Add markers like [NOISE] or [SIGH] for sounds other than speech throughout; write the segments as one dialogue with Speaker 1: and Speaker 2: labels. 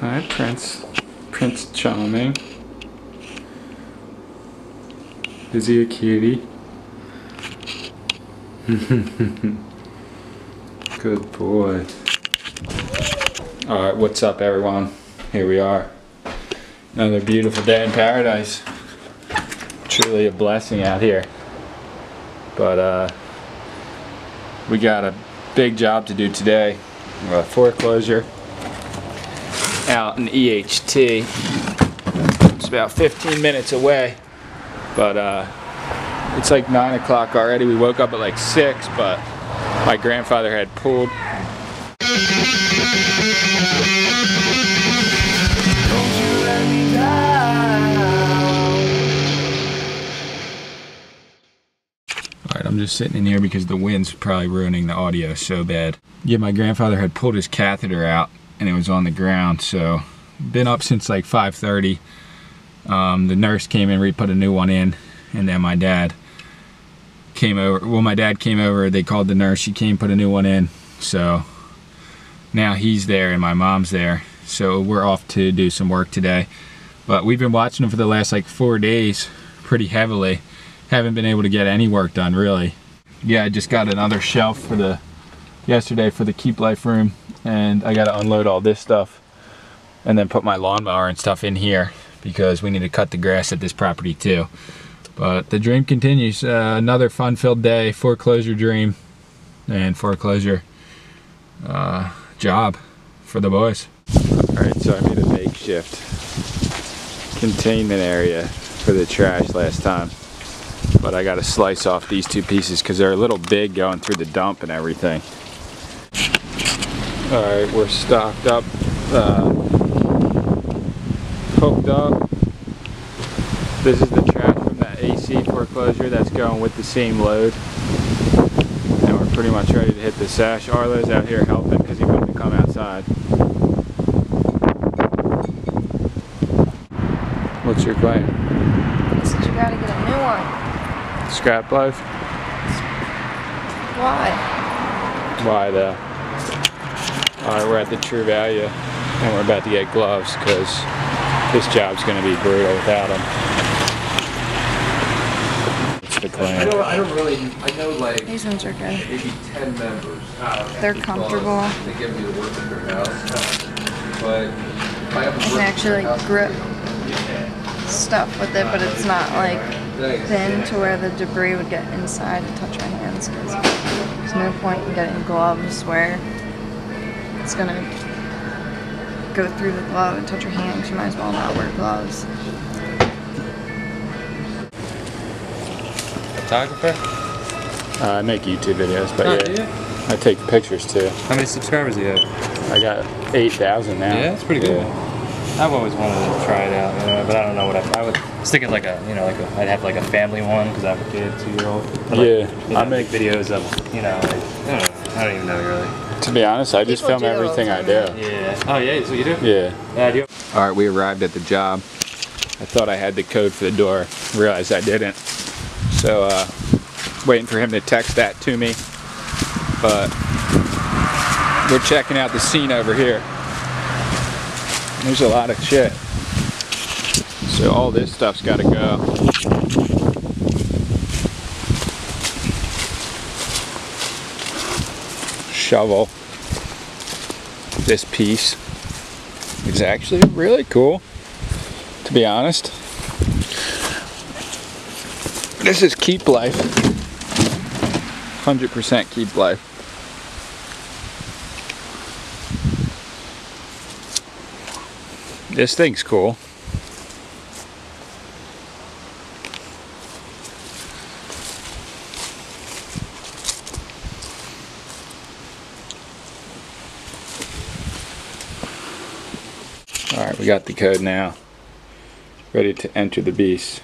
Speaker 1: Hi, Prince. Prince Charming. Is he a cutie? [LAUGHS] Good boy. Alright, what's up everyone? Here we are. Another beautiful day in paradise. Truly a blessing out here. But uh, we got a big job to do today. A foreclosure out in EHT. It's about 15 minutes away. But uh, it's like 9 o'clock already. We woke up at like 6, but my grandfather had pulled. Alright, I'm just sitting in here because the wind's probably ruining the audio so bad. Yeah, my grandfather had pulled his catheter out and it was on the ground, so been up since like 5.30. Um, the nurse came in, re-put a new one in, and then my dad came over. Well, my dad came over, they called the nurse, she came, put a new one in, so now he's there and my mom's there. So we're off to do some work today. But we've been watching them for the last like four days pretty heavily haven't been able to get any work done really. Yeah, I just got another shelf for the yesterday for the keep life room and I got to unload all this stuff and then put my lawnmower and stuff in here because we need to cut the grass at this property too. But the dream continues. Uh, another fun-filled day, foreclosure dream and foreclosure uh, job for the boys. All right, so I made a makeshift containment area for the trash last time but I got to slice off these two pieces because they're a little big going through the dump and everything. All right, we're stocked up, uh, hooked up. This is the trash from that AC foreclosure that's going with the same load. And we're pretty much ready to hit the sash. Arlo's out here helping because he wouldn't come outside. What's your plan?
Speaker 2: said you gotta get a new one.
Speaker 1: Scrap life?
Speaker 2: Why?
Speaker 1: Why though? Alright, we're at the True Value and we're about to get gloves because this job's going to be brutal without them. It's the
Speaker 3: I don't, I don't really, I know like
Speaker 2: These ones are good.
Speaker 3: maybe 10 members.
Speaker 2: They're comfortable.
Speaker 3: They give me the work at their house. But I have
Speaker 2: I can actually
Speaker 3: their house-
Speaker 2: grip stuff with it, but it's not like thin to where the debris would get inside and touch my hands. 'cause there's no point in getting gloves where it's gonna go through the glove and touch your hands. You might as well not wear gloves.
Speaker 4: Photographer?
Speaker 1: Uh, I make YouTube videos, but
Speaker 4: Oh,
Speaker 1: yeah,
Speaker 4: do you?
Speaker 1: I take pictures too.
Speaker 4: How many subscribers do you have?
Speaker 1: I got 8,000 now.
Speaker 4: Yeah, that's pretty good.
Speaker 1: Yeah.
Speaker 4: I've always wanted to try it out, you know, but I don't know what I, I would stick it like a, you know, like a, I'd have like a family one because I have a kid, two year old. But, like,
Speaker 1: Yeah,
Speaker 4: you know,
Speaker 1: I make-
Speaker 4: videos of, you know, like, I don't know, I don't even know really.
Speaker 1: To be honest, I just film
Speaker 2: do all the
Speaker 1: everything I do.
Speaker 4: Yeah. Oh yeah, so you do?
Speaker 1: Yeah.
Speaker 4: Yeah, I do.
Speaker 1: All right, we arrived at the job. I thought I had the code for the door, realized I didn't. So, uh, waiting for him to text that to me. But we're checking out the scene over here. There's a lot of shit. So all this stuff's got to go. Shovel. This piece is actually really cool, to be honest. This is Keep Life. 100% Keep Life. This thing's cool. Alright, we got the code now. Ready to enter the beast.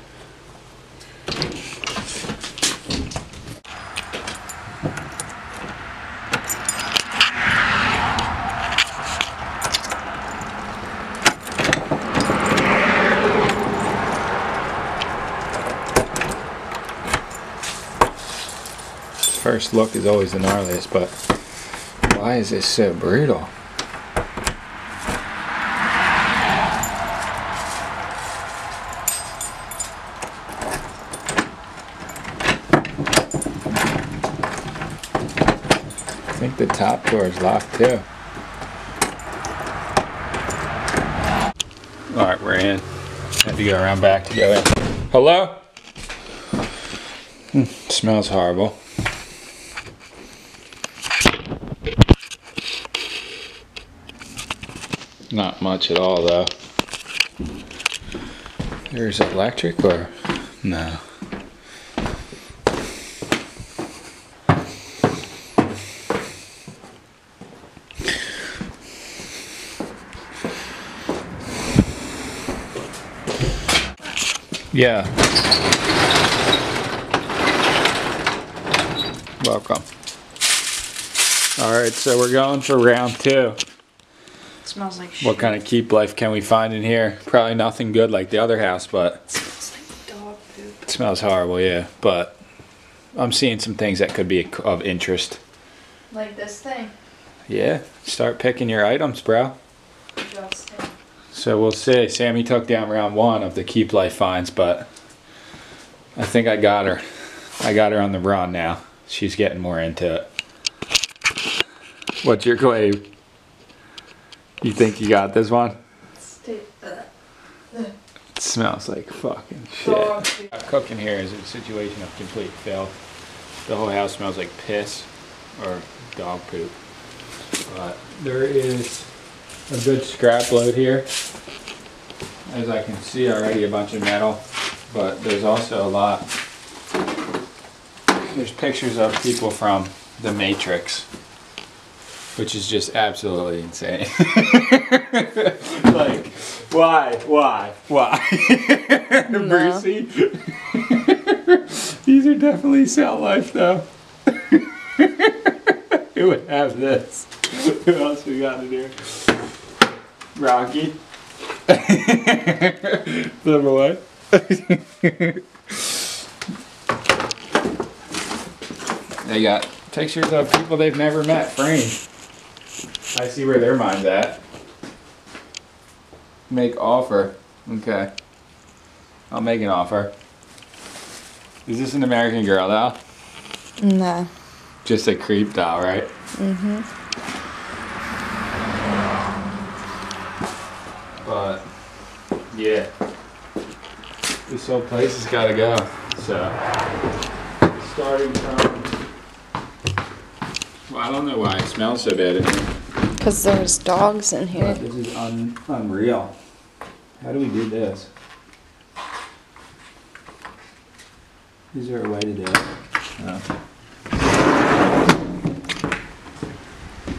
Speaker 1: First look is always the gnarliest, but why is this so brutal? think the top door is locked too. All right, we're in. Have to go around back to go in. Hello? Hmm, smells horrible. Not much at all though. There's electric or no? Yeah. Welcome. All right, so we're going for round two.
Speaker 2: smells like shit.
Speaker 1: What kind of keep life can we find in here? Probably nothing good like the other house, but
Speaker 2: smells like dog poop.
Speaker 1: it smells horrible, yeah. But I'm seeing some things that could be of interest.
Speaker 2: Like this thing.
Speaker 1: Yeah, start picking your items, bro. So we'll see. Sammy took down round one of the keep life finds, but I think I got her. I got her on the run now. She's getting more into it. What's your claim? You think you got this one? It smells like fucking shit. Cooking here is a situation of complete filth. The whole house smells like piss or dog poop. But there is a good scrap load here. As I can see already, a bunch of metal, but there's also a lot. There's pictures of people from The Matrix, which is just absolutely insane. [LAUGHS] like, why, why, why? [LAUGHS] Brucey. [LAUGHS] These are definitely sell life though. Who would have this? Who else we got in here? Rocky. [LAUGHS] Number one. [LAUGHS] they got pictures of people they've never met framed. I see where their mind's at. Make offer. Okay. I'll make an offer. Is this an American Girl doll?
Speaker 2: No.
Speaker 1: Just a creep doll, right?
Speaker 2: Mm-hmm.
Speaker 1: But yeah, this whole place has got to go. So starting from, well, I don't know why it smells so bad in here.
Speaker 2: Because there's dogs in here.
Speaker 1: But this is un- unreal. How do we do this? Is there a way to do it? No.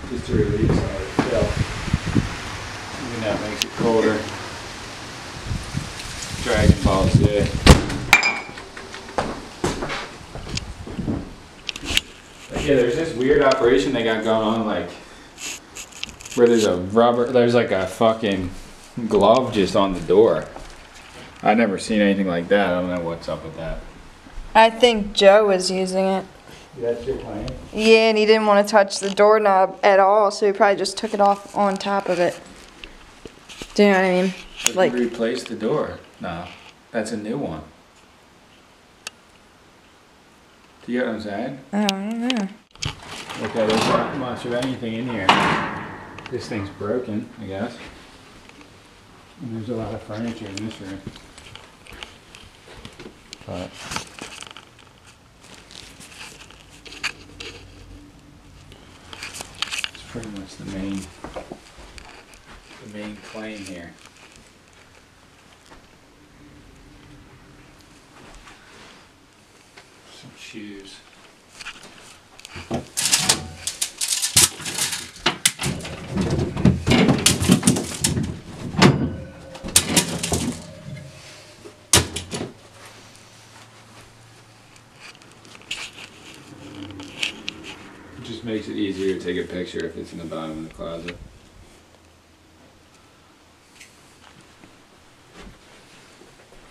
Speaker 1: Just to release all the filth. Even that makes it colder. Dragon Ball Z. But yeah, there's this weird operation they got going on, like where there's a rubber, there's like a fucking glove just on the door. I've never seen anything like that. I don't know what's up with that.
Speaker 2: I think Joe was using it.
Speaker 1: That's your plan?
Speaker 2: Yeah, and he didn't want to touch the doorknob at all, so he probably just took it off on top of it. Do you know what I mean? Like-
Speaker 1: replace the door. No, that's a new one. Do you get what I'm saying?
Speaker 2: Oh, I don't know.
Speaker 1: Okay, there's not much of anything in here. This thing's broken, I guess. And there's a lot of furniture in this room. But. It's pretty much the main, the main claim here. Some shoes. It just makes it easier to take a picture if it's in the bottom of the closet.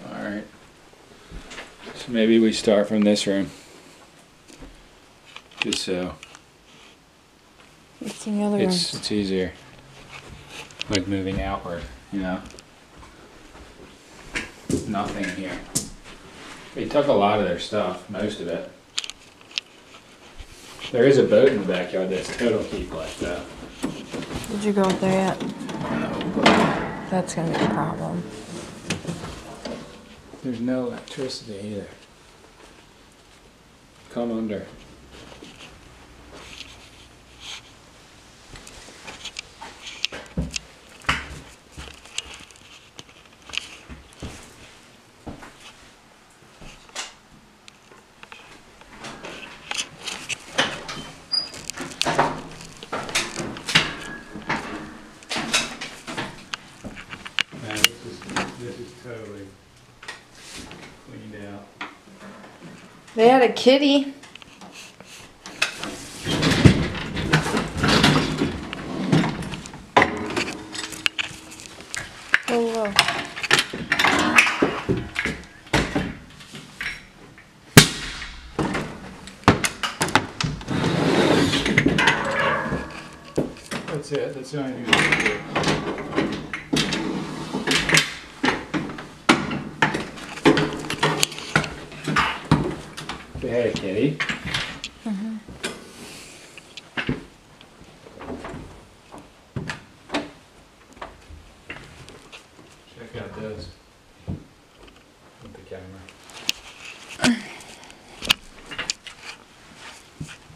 Speaker 1: Alright. So maybe we start from this room. Just so
Speaker 2: It's in the other
Speaker 1: it's it's easier. Like moving outward, you know? Nothing here. They took a lot of their stuff, most of it. There is a boat in the backyard that's total keep life though.
Speaker 2: Did you go up there yet? No. That's gonna be a problem.
Speaker 1: There's no electricity either. Come under. Man, this is, this is totally cleaned out.
Speaker 2: They had a kitty. Oh, whoa.
Speaker 1: That's it, that's the only thing I can do. They had a kitty. Check out those. With the camera.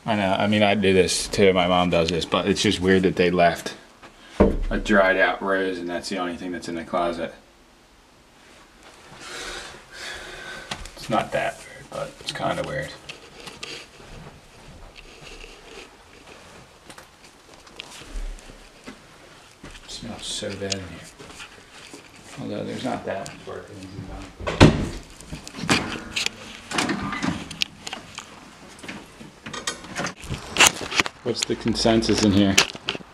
Speaker 1: I know. I mean, I do this too. My mom does this, but it's just weird that they left a dried out rose, and that's the only thing that's in the closet. It's not that weird, but it's kind of weird. smells so bad in here. Although there's not that much work in these. What's the consensus in here?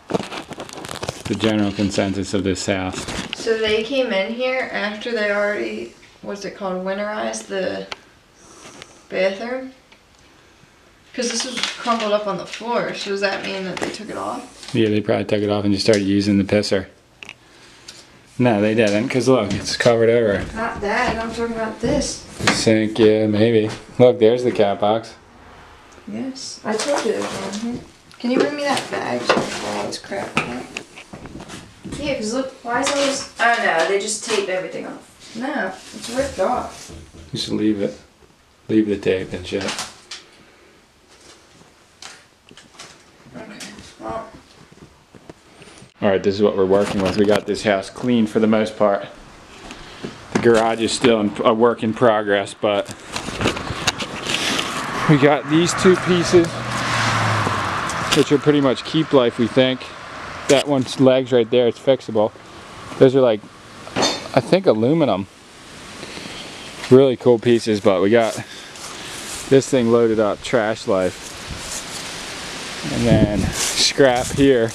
Speaker 1: The general consensus of this house.
Speaker 2: So they came in here after they already, what's it called, winterized the bathroom? Because this was crumpled up on the floor. So does that mean that they took it off?
Speaker 1: Yeah, they probably took it off and just started using the pisser. No, they didn't, because look, it's covered over.
Speaker 2: Not that. I'm talking about this.
Speaker 1: Sink, yeah, maybe. Look, there's the cat box.
Speaker 2: Yes. I told you there was one here. Can you bring me that bag? so I can throw all this crap in it? Yeah, because look, why is all this? Oh no, they just taped everything off. No, it's ripped off.
Speaker 1: Just leave it. Leave the tape and shit.
Speaker 2: Okay. Well,
Speaker 1: Alright, this is what we're working with. We got this house clean for the most part. The garage is still in, a work in progress, but we got these two pieces, which are pretty much keep life, we think. That one's legs right there, it's fixable. Those are like, I think aluminum. Really cool pieces, but we got this thing loaded up, trash life. And then scrap here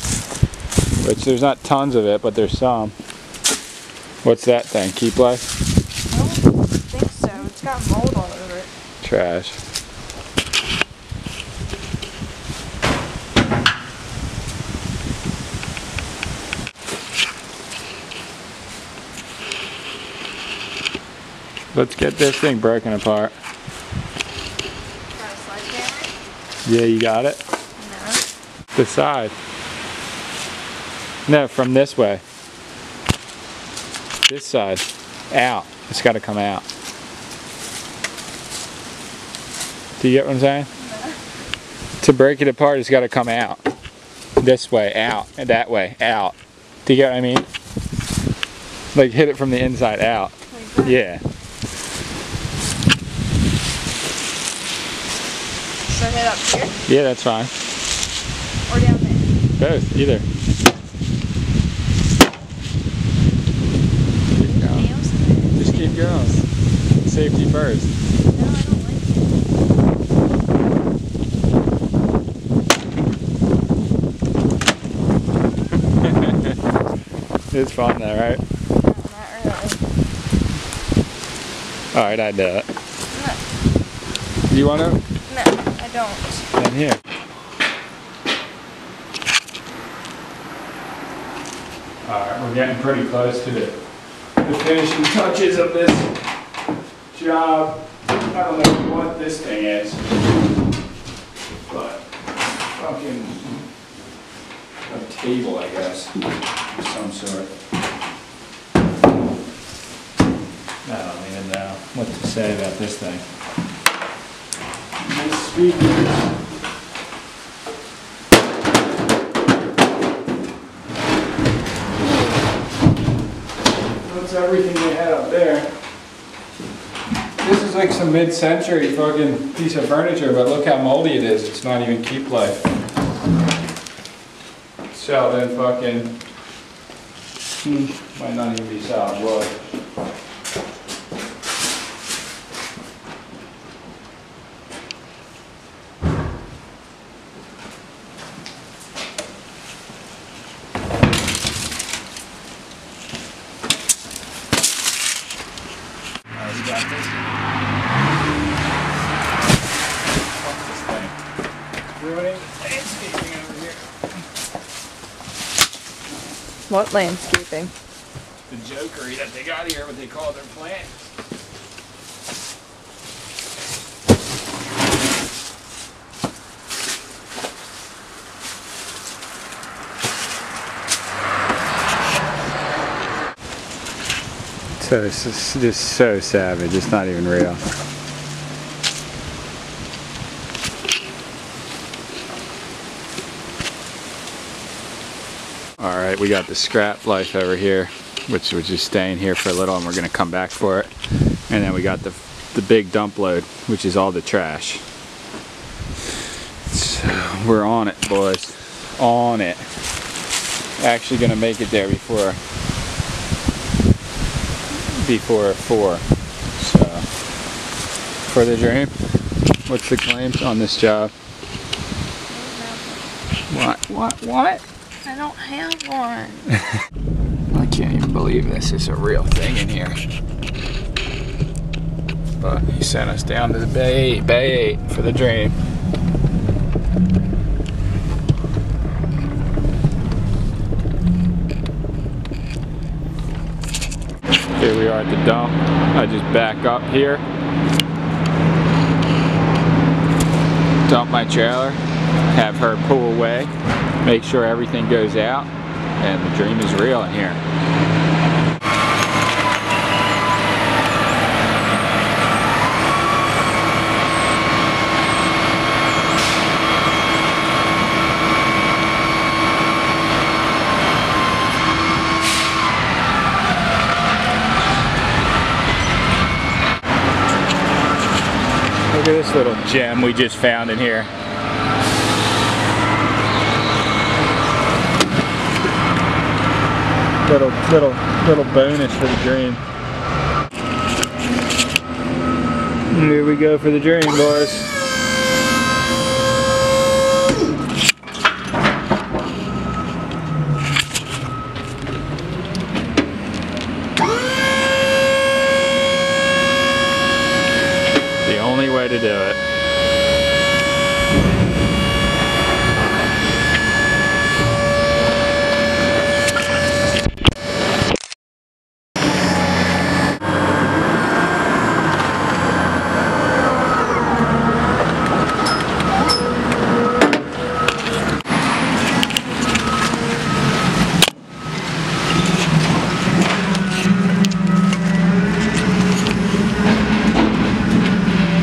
Speaker 1: which there's not tons of it, but there's some. What's that thing? Keep life?
Speaker 2: I don't think so. It's got mold all over it.
Speaker 1: Trash. Let's get this thing broken apart.
Speaker 2: Got a slide camera?
Speaker 1: Yeah, you got it?
Speaker 2: No.
Speaker 1: The side. No, from this way. This side. Out. It's got to come out. Do you get what I'm saying? To break it apart, it's got to come out. This way, out. And that way, out. Do you get what I mean? Like hit it from the inside out.
Speaker 2: Like that? Hit up here
Speaker 1: Yeah, that's fine.
Speaker 2: or down there?
Speaker 1: Both, either. Keep going. Just keep going. Safety first.
Speaker 2: No, I don't like it. [LAUGHS]
Speaker 1: It's fun though, right?
Speaker 2: No, not really.
Speaker 1: Alright, I do it.
Speaker 2: No,
Speaker 1: You wanna?
Speaker 2: no, I don't.
Speaker 1: Here. Alright, we're getting pretty close to the, the finishing touches of this job. I don't know what this thing is, but fucking a table, I guess, of some sort.
Speaker 4: I don't even know what to say about this thing.
Speaker 1: Nice speakers. That's everything they had up there. This is like some mid-century fucking piece of furniture, but look how moldy it is. It's not even keep life. Solid in fucking, hmm, might not even be solid wood.
Speaker 4: Uh, you got this? Fuck this thing.
Speaker 1: Ruining landscaping over here.
Speaker 2: What landscaping?
Speaker 1: the jokery that they got here, what they call their plant. So it's just, just so savage, it's not even real. Right, we got the scrap life over here, which which just staying here for a little, and we're gonna come back for it. And then we got the the big dump load, which is all the trash. So we're on it, boys, on it. Actually gonna make it there before before four. So for the dream, what's the claims on this job? What? What? What?
Speaker 2: I don't have one. [LAUGHS]
Speaker 1: I can't even believe this is a real thing in here. But he sent us down to the Bay 8, Bay 8 for the dream. Here we are at the dump. I just back up here. Dump my trailer, have her pull away, make sure everything goes out, and the dream is real in here. Look at this little gem we just found in here. Little, little, little bonus for the dream. Here we go for the dream, boys. The only way to do it.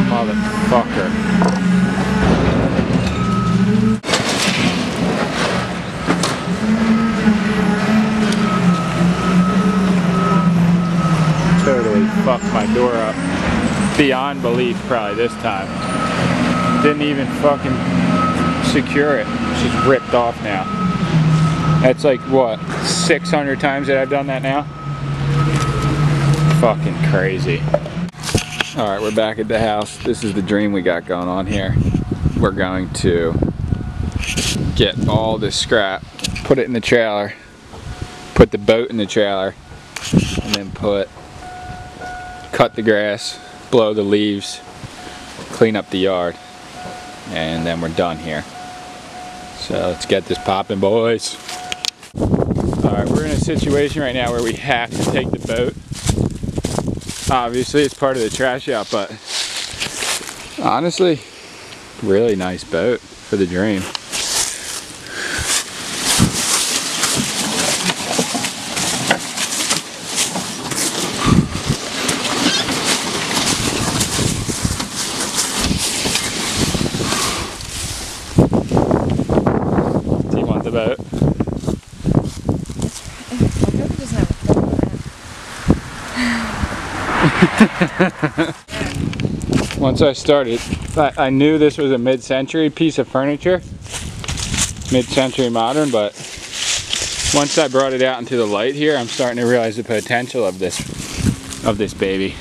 Speaker 1: Motherfucker. Totally fucked my door up. Beyond belief probably this time. Didn't even fucking secure it. It's just ripped off now. That's like what, 600 times that I've done that now? Fucking crazy. All right, we're back at the house. This is the dream we got going on here. We're going to get all this scrap, put it in the trailer, put the boat in the trailer, and then put, cut the grass, blow the leaves, clean up the yard, and then we're done here. So let's get this popping, boys. All right, we're in a situation right now where we have to take the boat obviously it's part of the trash out but honestly really nice boat for the dream [LAUGHS] Once I started, I, I knew this was a mid-century piece of furniture, mid-century modern, but once I brought it out into the light here, I'm starting to realize the potential of this, of this baby.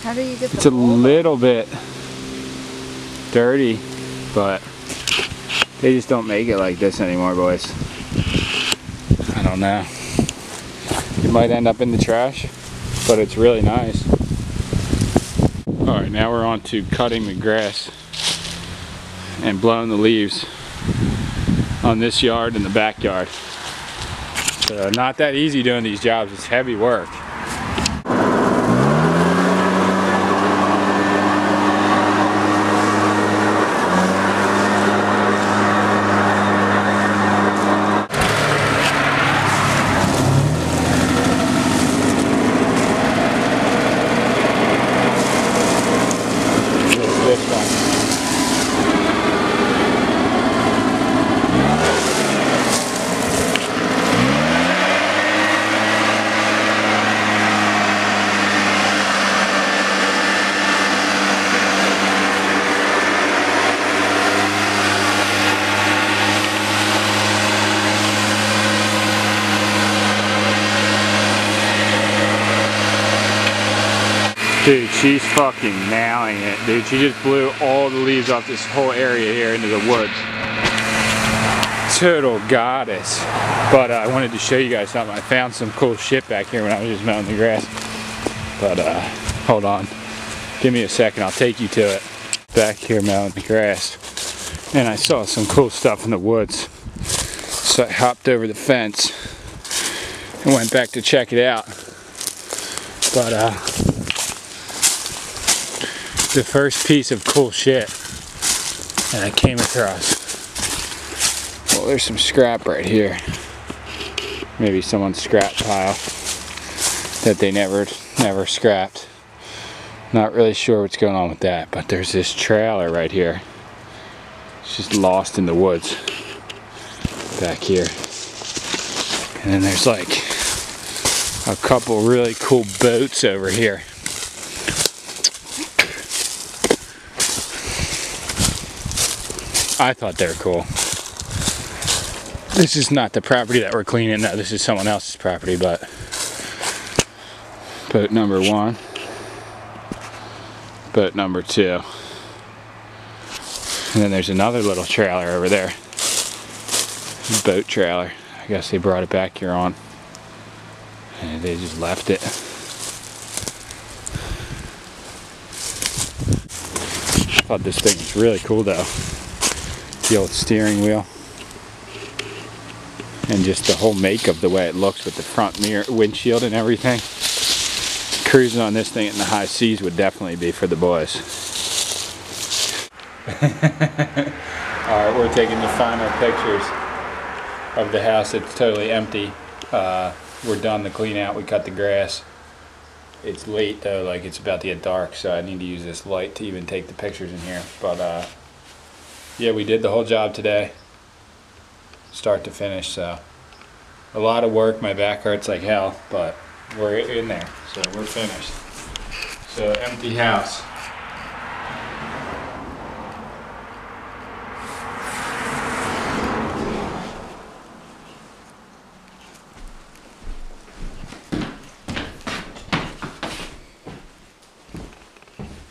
Speaker 2: How do you get the
Speaker 1: It's a little bit dirty, but they just don't make it like this anymore, boys. I don't know. It might end up in the trash, but it's really nice. Now we're on to cutting the grass and blowing the leaves on this yard and the backyard. So not that easy doing these jobs, it's heavy work. This one. Dude, she's fucking nailing it. Dude, she just blew all the leaves off this whole area here into the woods. Total goddess. But uh, I wanted to show you guys something. I found some cool shit back here when I was just mowing the grass. But uh, hold on. Give me a second. I'll take you to it. Back here mowing the grass. And I saw some cool stuff in the woods. So I hopped over the fence and went back to check it out. But uh, the first piece of cool shit that I came across. Well, there's some scrap right here. Maybe someone's scrap pile that they never, never scrapped. Not really sure what's going on with that, but there's this trailer right here. It's just lost in the woods back here. And then there's like a couple really cool boats over here. I thought they were cool. This is not the property that we're cleaning. No, this is someone else's property, but boat number one, boat number two, and then there's another little trailer over there. Boat trailer. I guess they brought it back here on, and they just left it. I thought this thing was really cool though the old steering wheel. And just the whole make of the way it looks with the front mirror windshield and everything. Cruising on this thing in the high seas would definitely be for the boys. [LAUGHS] All right we're taking the final pictures of the house. It's totally empty. Uh, we're done the clean out. We cut the grass. It's late though like it's about to get dark so I need to use this light to even take the pictures in here. But uh, yeah, we did the whole job today, start to finish. So a lot of work. My back hurts like hell, but we're in there, so we're finished. So empty house.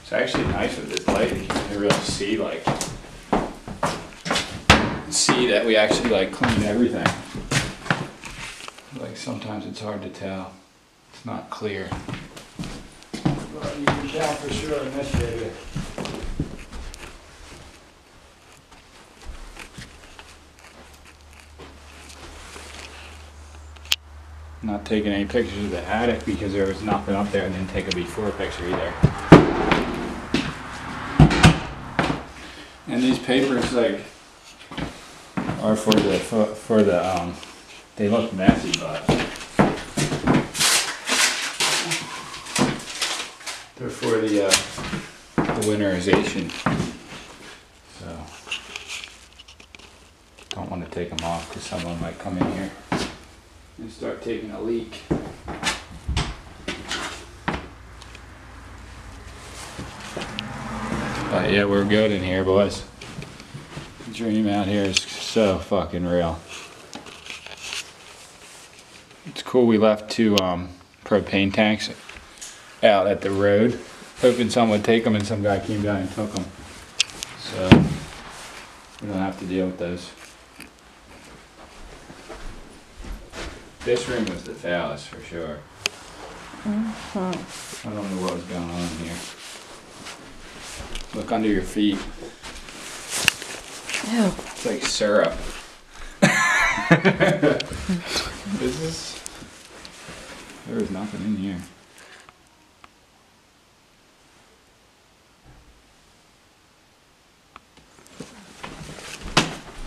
Speaker 1: It's actually nice with this light. You can really see like that we actually like cleaned everything. Like sometimes it's hard to tell. It's not clear. But you can tell for sure in this baby. Not taking any pictures of the attic because there was nothing up there. I didn't take a before picture either. And these papers like or for the for, for the um, they look messy, but they're for the uh, the winterization. So don't want to take them off because someone might come in here and start taking a leak. But yeah, we're good in here, boys. Dream out here is so fucking real. It's cool we left two um, propane tanks out at the road, hoping someone would take them, and some guy came down and took them. So we don't have to deal with those. This room was the foulest for sure. I don't know what was going on here. Look under your feet.
Speaker 2: Ew.
Speaker 1: It's like syrup. [LAUGHS] Is this? There was nothing in here.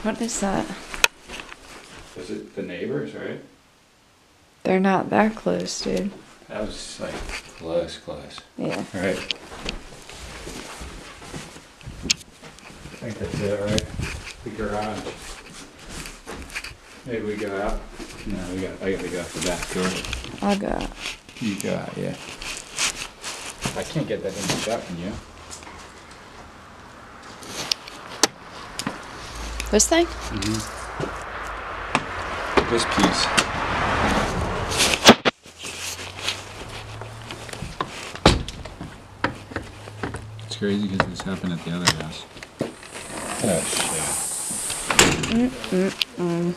Speaker 2: What is that?
Speaker 1: Was it the neighbors, right?
Speaker 2: They're not that close, dude.
Speaker 1: That was like close, close.
Speaker 2: Yeah.
Speaker 1: Right. Think that's it, right? The garage. Maybe we go out. No, we got. I gotta go out the back door.
Speaker 2: I got.
Speaker 1: You go out, yeah. I can't get that thing shut, can you?
Speaker 2: This thing? Mm-hmm.
Speaker 1: This piece. It's crazy because this happened at the other house. Mm, mm, mm.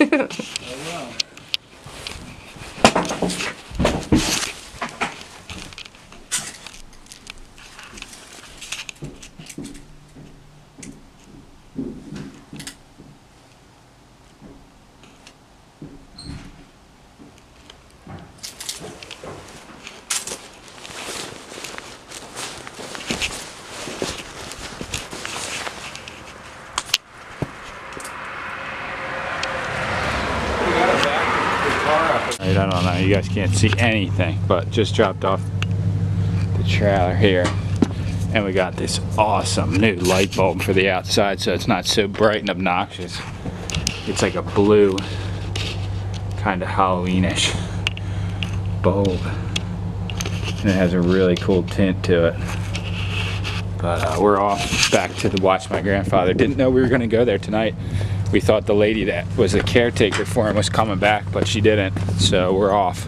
Speaker 1: [LAUGHS] Oh shit. I don't know. You guys can't see anything, but just dropped off the trailer here. And we got this awesome new light bulb for the outside so it's not so bright and obnoxious. It's like a blue, kind of Halloweenish bulb. And it has a really cool tint to it. But uh, we're off back to the watch my grandfather. Didn't know we were going to go there tonight. We thought the lady that was the caretaker for him was coming back, but she didn't. So we're off.